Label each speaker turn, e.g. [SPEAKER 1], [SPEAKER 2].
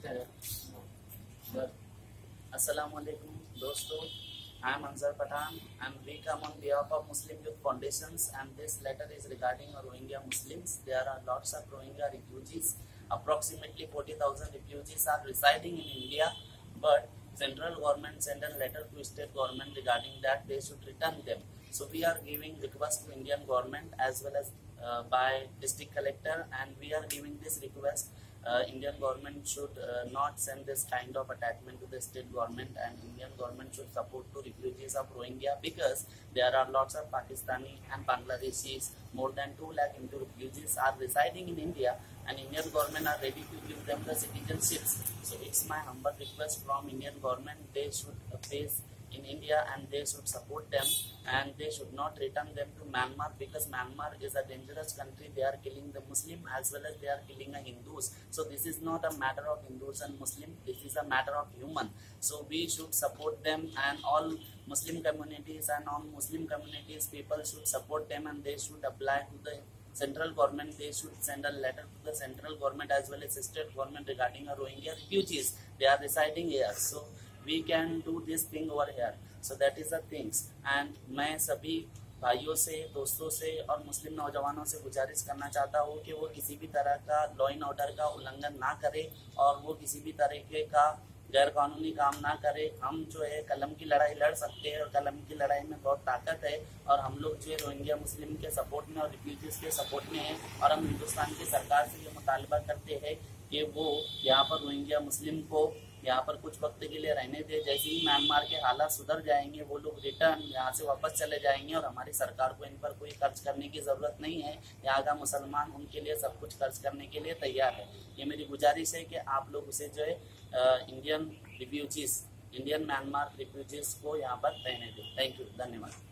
[SPEAKER 1] Good. Assalamualaikum, dosto. I am Anzar Pathan. I am Rikam on behalf of Muslim Youth Foundations and this letter is regarding Rohingya Muslims. There are lots of Rohingya refugees. Approximately 40,000 refugees are residing in India but central government sent a letter to state government regarding that they should return them. So we are giving request to Indian government as well as uh, by district collector and we are giving this request uh, Indian government should uh, not send this kind of attachment to the state government and Indian government should support to refugees of Rohingya because there are lots of Pakistani and Bangladeshis more than 2 lakh into refugees are residing in India and Indian government are ready to give them the citizenships so it's my humble request from Indian government they should face in India and they should support them and they should not return them to Myanmar because Myanmar is a dangerous country. They are killing the Muslim as well as they are killing the Hindus. So this is not a matter of Hindus and Muslim. This is a matter of human. So we should support them and all Muslim communities and non-Muslim communities people should support them and they should apply to the central government they should send a letter to the central government as well as state government regarding a Rohingya refugees they are residing here so we can do this thing over here. So that is the things. And मैं सभी भाइयों से, दोस्तों से और मुस्लिम नौजवानों से गुजारिश करना चाहता हूँ कि वो किसी भी तरह का लॉ एंड ऑर्डर का उल्लंघन ना करे और वो किसी भी तरीके का गैर कानूनी काम ना करे। हम जो है, कलम की लड़ाई लड़ सकते हैं और कलम की लड़ाई में बहुत ताकत है और हम लोग जो है, रोहिंग्या मुस्लिम के सपोर्ट में और रिफ्यूजीज के सपोर्ट में है और हम हिंदुस्तान की सरकार से ये मुतालबा करते हैं कि वो यहाँ पर रोहिंग्या मुस्लिम को यहाँ पर कुछ वक्त के लिए रहने दे। जैसे ही म्यांमार के हालात सुधर जाएँगे, वो लोग रिटर्न यहाँ से वापस चले जाएँगे और हमारी सरकार को इन पर कोई खर्च करने की ज़रूरत नहीं है। यहाँ का मुसलमान उनके लिए सब कुछ खर्च करने के लिए तैयार है। ये मेरी गुजारिश है कि आप लोग उसे जो है Indian refugees Indian Myanmar refugees को यहाँ पर रहने दें। थैंक यू धन्यवाद।